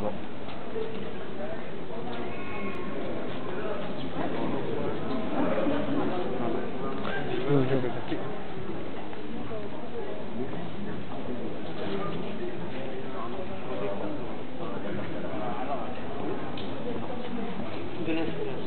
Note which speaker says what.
Speaker 1: problem.
Speaker 2: Gracias.